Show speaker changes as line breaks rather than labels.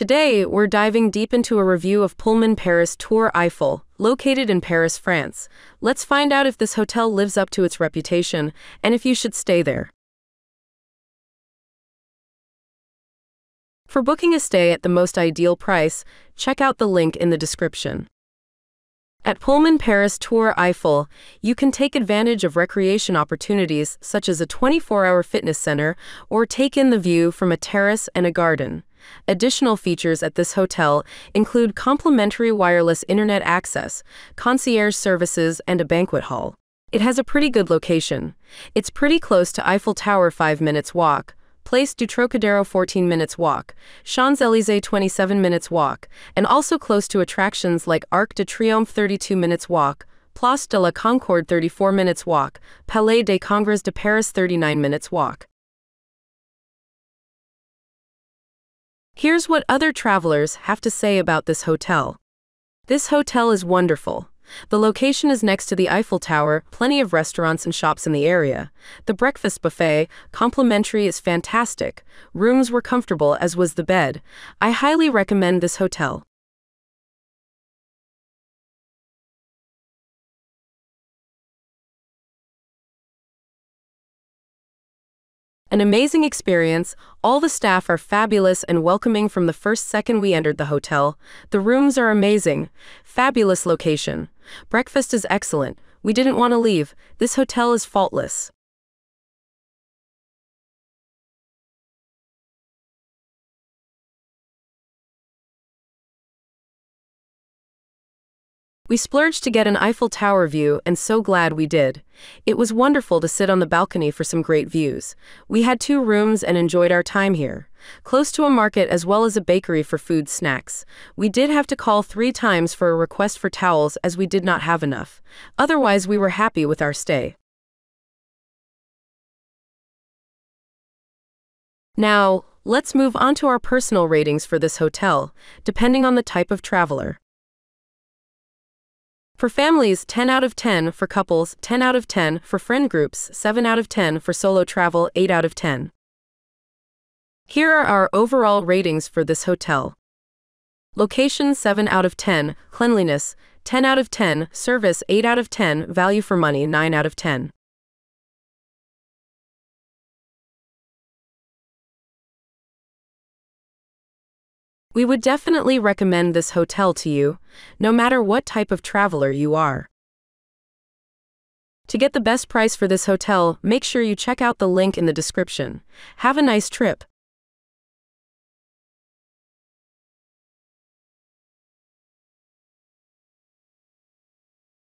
Today, we're diving deep into a review of Pullman Paris Tour Eiffel, located in Paris, France. Let's find out if this hotel lives up to its reputation and if you should stay there. For booking a stay at the most ideal price, check out the link in the description. At Pullman Paris Tour Eiffel, you can take advantage of recreation opportunities such as a 24 hour fitness center or take in the view from a terrace and a garden. Additional features at this hotel include complimentary wireless internet access, concierge services, and a banquet hall. It has a pretty good location. It's pretty close to Eiffel Tower 5 minutes walk, Place du Trocadero 14 minutes walk, Champs-Élysées 27 minutes walk, and also close to attractions like Arc de Triomphe 32 minutes walk, Place de la Concorde 34 minutes walk, Palais des Congrès de Paris 39 minutes walk. Here's what other travelers have to say about this hotel. This hotel is wonderful. The location is next to the Eiffel Tower, plenty of restaurants and shops in the area. The breakfast buffet, complimentary, is fantastic. Rooms were comfortable, as was the bed. I highly recommend this hotel. An amazing experience. All the staff are fabulous and welcoming from the first second we entered the hotel. The rooms are amazing. Fabulous location. Breakfast is excellent. We didn't want to leave. This hotel is faultless. We splurged to get an Eiffel Tower view, and so glad we did. It was wonderful to sit on the balcony for some great views. We had two rooms and enjoyed our time here. Close to a market as well as a bakery for food snacks. We did have to call three times for a request for towels as we did not have enough. Otherwise, we were happy with our stay. Now, let's move on to our personal ratings for this hotel, depending on the type of traveler. For families, 10 out of 10. For couples, 10 out of 10. For friend groups, 7 out of 10. For solo travel, 8 out of 10. Here are our overall ratings for this hotel. Location 7 out of 10, cleanliness 10 out of 10, service 8 out of 10, value for money 9 out of 10. We would definitely recommend this hotel to you, no matter what type of traveler you are. To get the best price for this hotel, make sure you check out the link in the description. Have a nice trip.